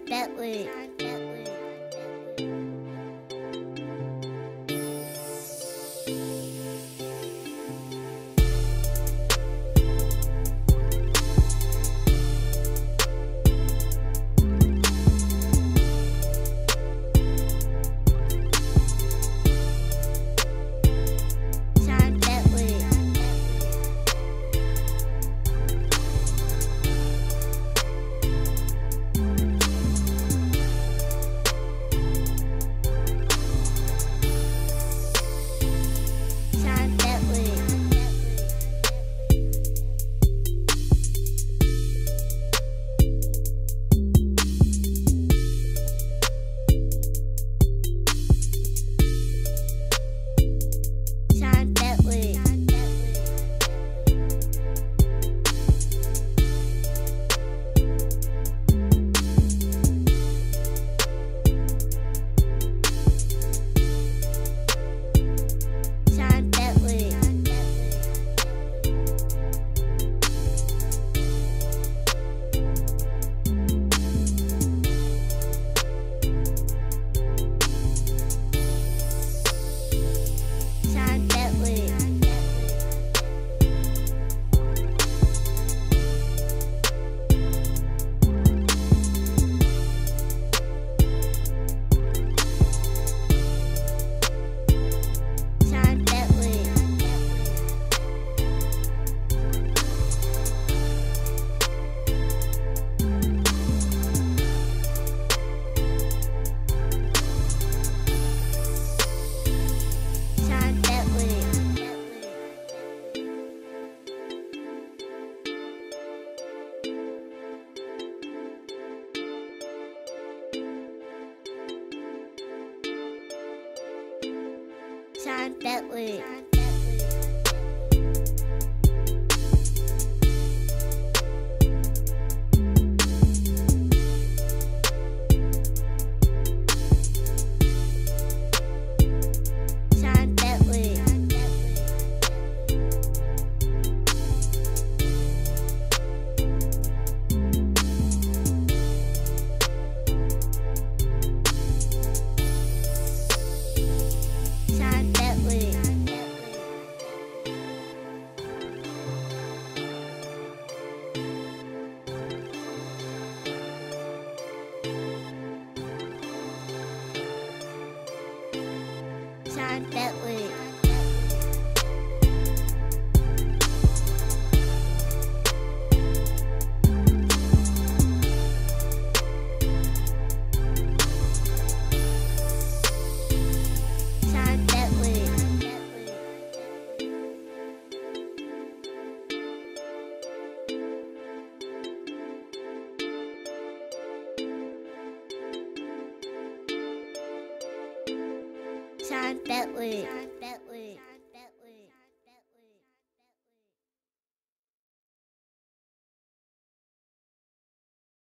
Bentley. John Bentley. sunshine. That Bentley. that way. Bentley. John Bentley.